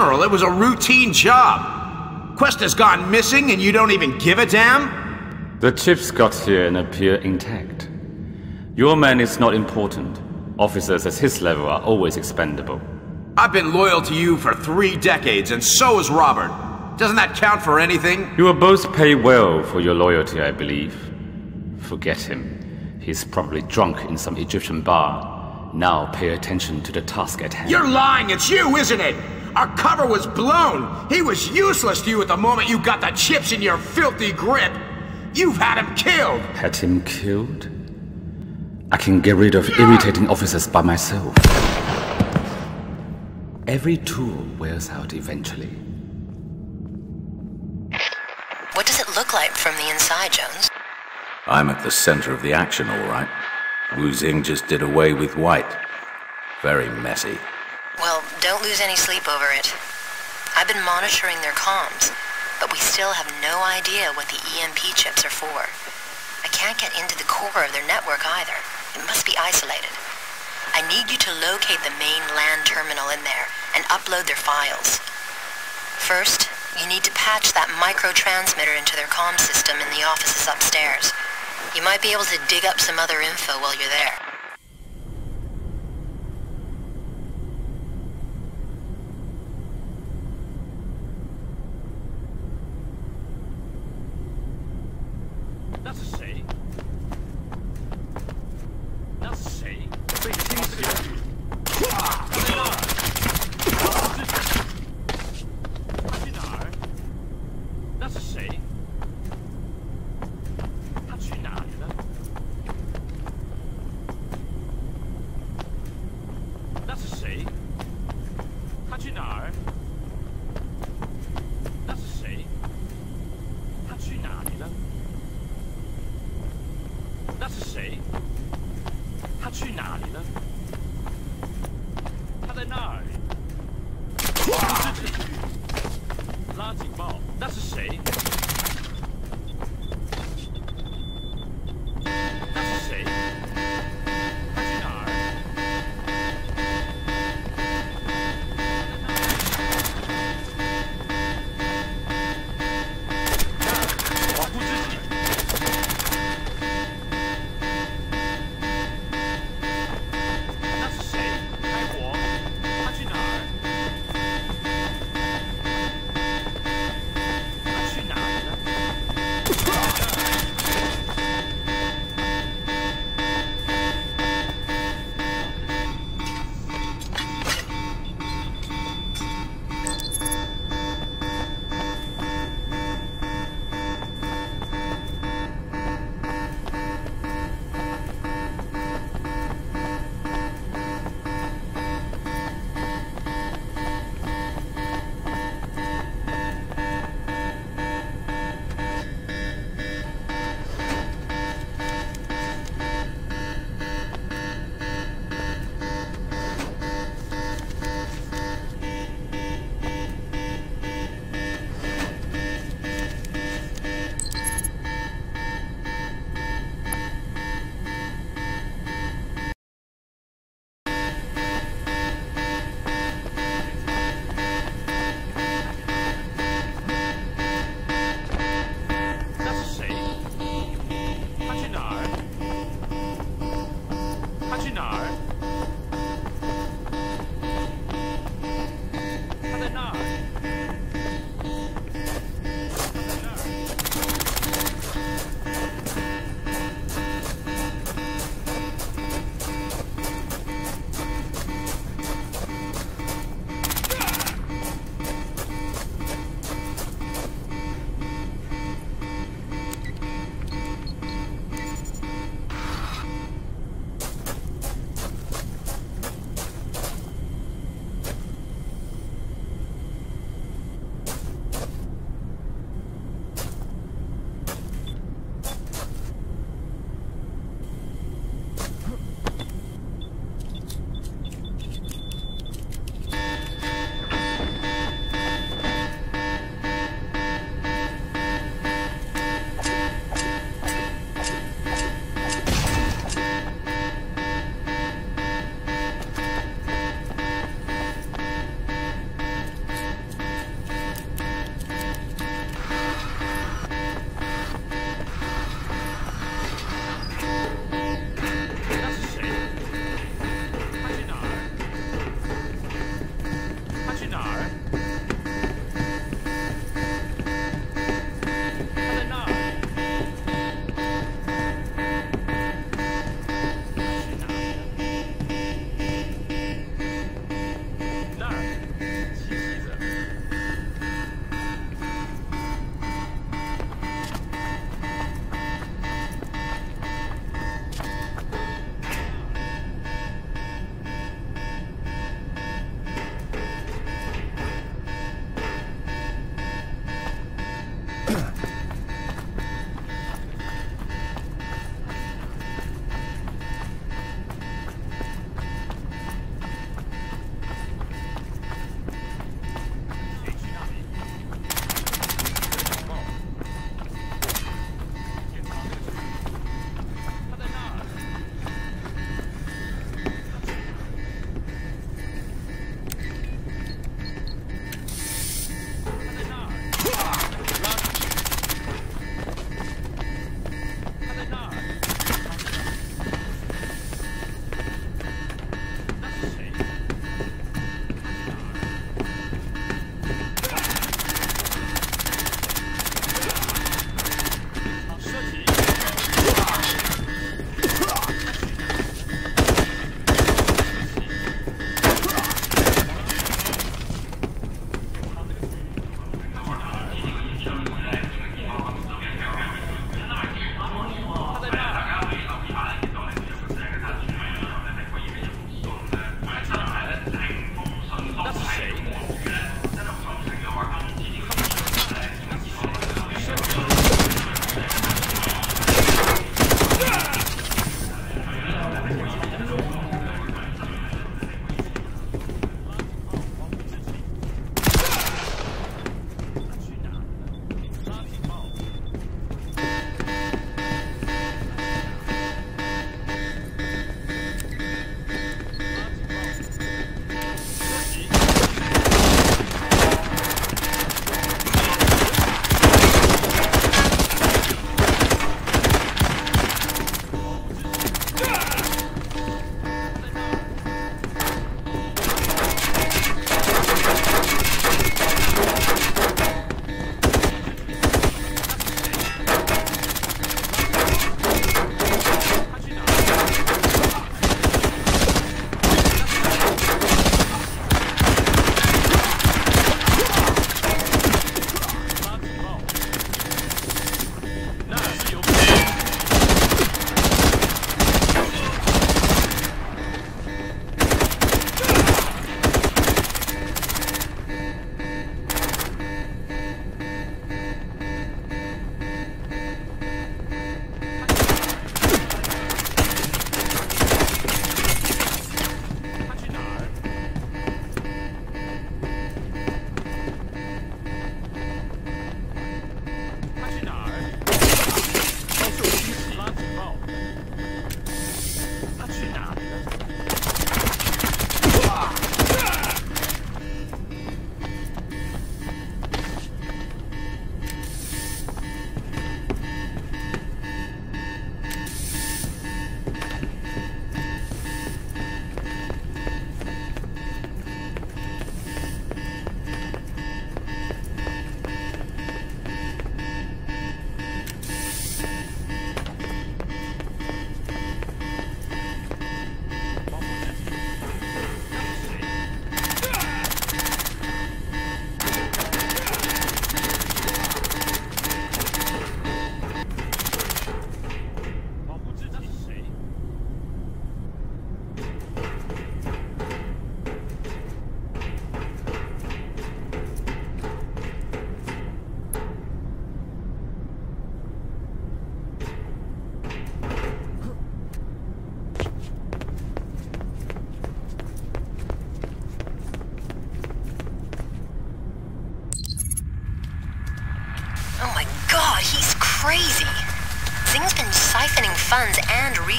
It was a routine job. Quest has gone missing and you don't even give a damn? The chips got here and appear intact. Your man is not important. Officers at his level are always expendable. I've been loyal to you for three decades, and so has Robert. Doesn't that count for anything? You will both pay well for your loyalty, I believe. Forget him. He's probably drunk in some Egyptian bar. Now pay attention to the task at hand. You're lying! It's you, isn't it? Our cover was blown! He was useless to you at the moment you got the chips in your filthy grip! You've had him killed! Had him killed? I can get rid of irritating officers by myself. Every tool wears out eventually. What does it look like from the inside, Jones? I'm at the center of the action, all right. Wu Xing just did away with White. Very messy. Don't lose any sleep over it. I've been monitoring their comms, but we still have no idea what the EMP chips are for. I can't get into the core of their network either. It must be isolated. I need you to locate the main land terminal in there and upload their files. First, you need to patch that micro-transmitter into their comm system in the offices upstairs. You might be able to dig up some other info while you're there. That's a shame.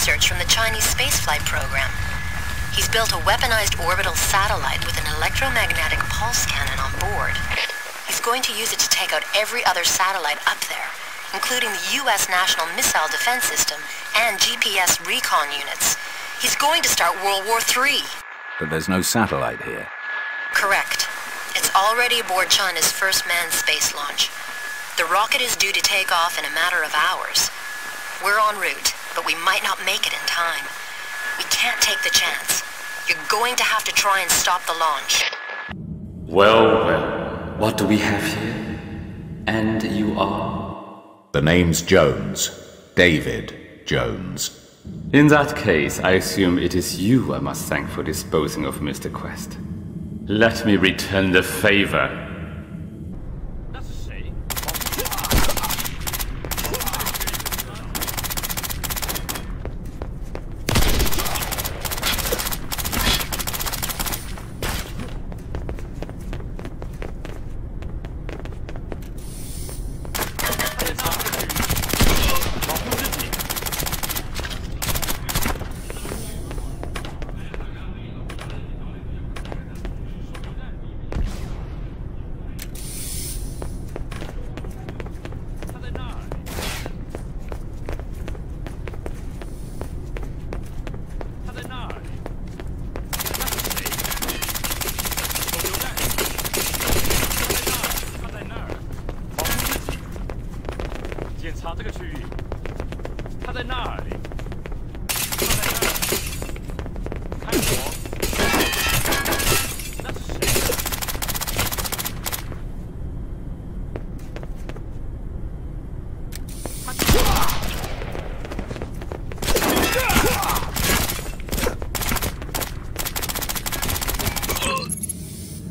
Research from the Chinese spaceflight program. He's built a weaponized orbital satellite with an electromagnetic pulse cannon on board. He's going to use it to take out every other satellite up there, including the U.S. National Missile Defense System and GPS recon units. He's going to start World War III. But there's no satellite here. Correct. It's already aboard China's first manned space launch. The rocket is due to take off in a matter of hours. We're en route, but we might not make it in time. We can't take the chance. You're going to have to try and stop the launch. Well, well, what do we have here? And you are? The name's Jones. David Jones. In that case, I assume it is you I must thank for disposing of Mr. Quest. Let me return the favor.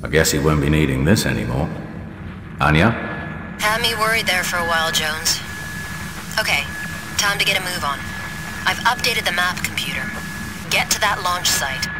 I guess he won't be needing this anymore. Anya? Had me worried there for a while, Jones. Okay, time to get a move on. I've updated the map computer. Get to that launch site.